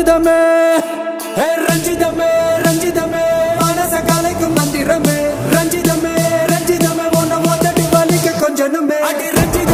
ரஞ்சிதமே. ஹே ரஞ்சிதமே ரஞ்சிதமே. மனச கலைக்கும் மந்திரமே. ரஞ்சிதமே ரஞ்சிதமே. உன்னை ஓட்டடி வலிக்க கொஞ்சமே அடி ரஞ்சித